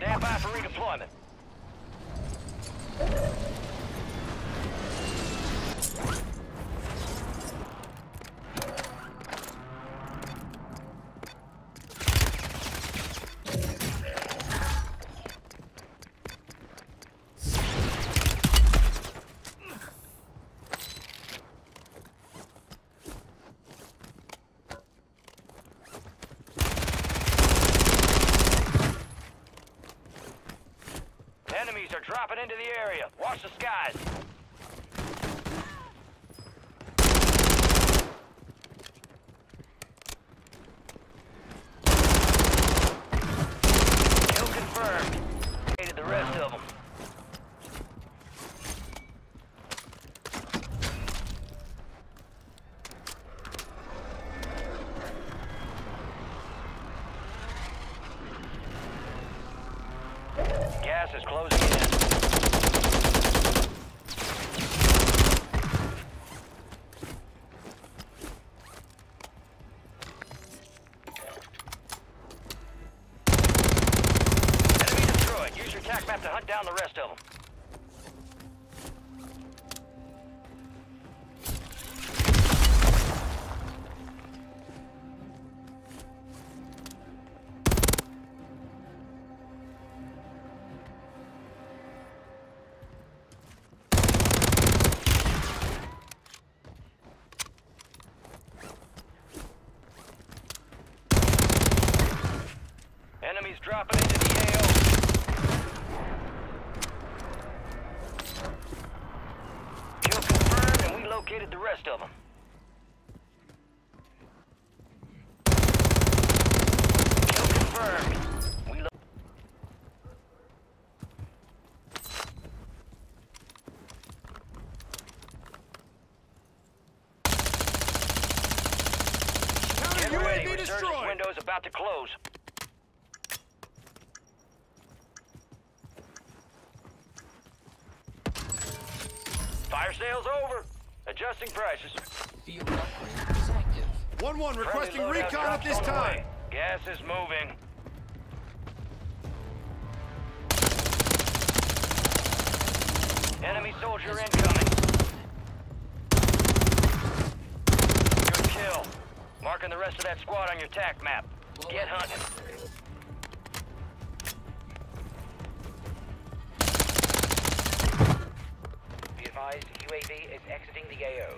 Stand by for redeployment. Enemies are dropping into the area. Watch the skies. Kill confirmed. Hated the rest of them. Gas is closing in. Enemy destroyed. Use your tac map to hunt down the rest of them. Dropping into the AO. Kill confirmed, and we located the rest of them. Kill confirmed. We Get ready. Resurgence window is about to close. Fire sales over. Adjusting prices. Field upgrade is active. 1-1 requesting recon at this time. Gas is moving. Enemy soldier incoming. Good kill. Marking the rest of that squad on your TAC map. Get hunting. UAV is exiting the AO.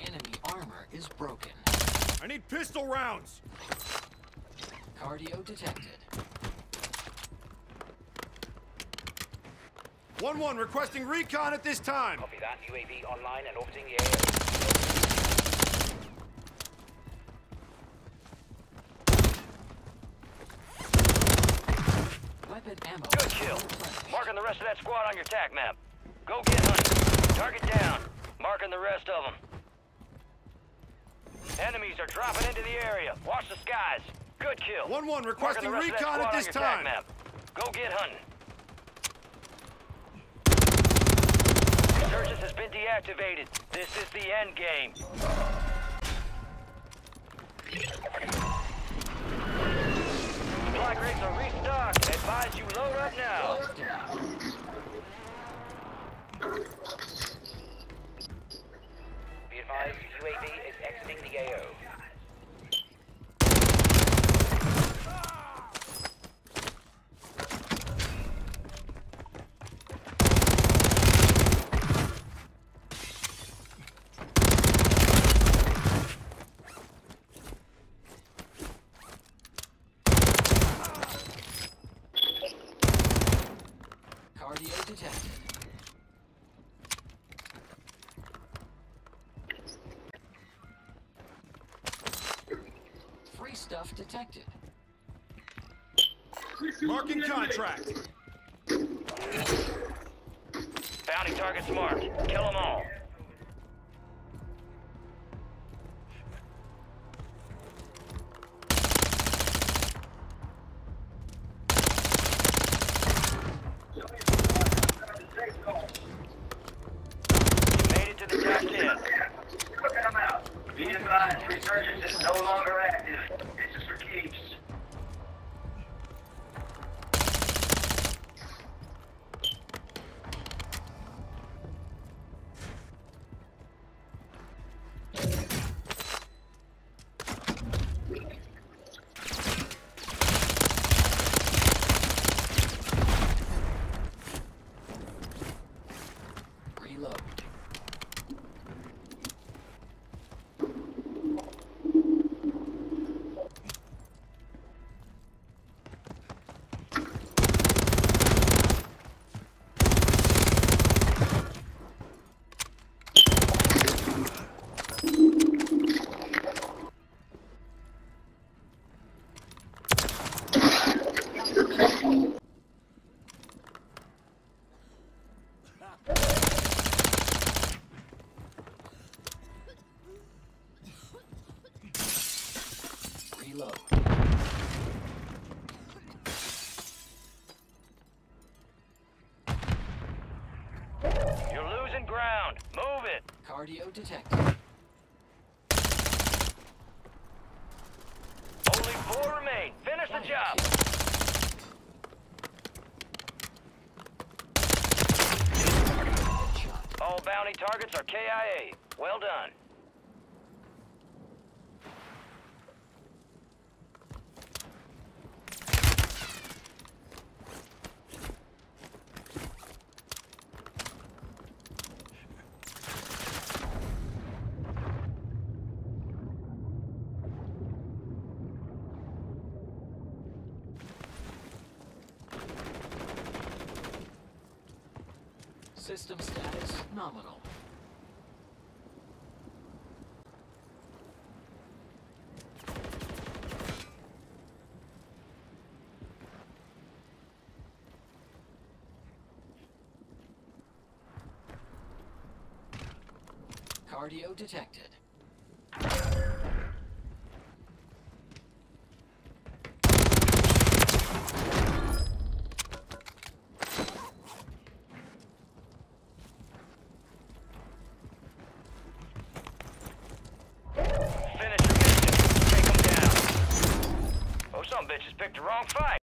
Enemy armor is broken. I need pistol rounds. Cardio detected. 1-1 requesting recon at this time. Copy that. UAV online and orbiting the AO. Weapon ammo. Good kill. replenished. Marking the rest of that squad on your TAC map. Go get hunting. Target down. Marking the rest of them. Enemies are dropping into the area. Watch the skies. Good kill. 1-1 Marking requesting the rest of that recon at this time. Map. Go get hunting. Resurgence has been deactivated. This is the end game. Crates are restocked. Advise you load up now. Be advised, UAV is exiting the AO. Cardio detected. Free stuff detected. Marking contract. Bounty targets marked. Kill them all. Longer active. Reload. You're losing ground. Move it. Cardio detected. Only four remain. Finish the job. All bounty targets are KIA. Well done. System status nominal. Cardio detected. Finish your mission. Take them down. Oh, some bitches picked the wrong fight.